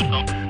Good.